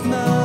Christmas.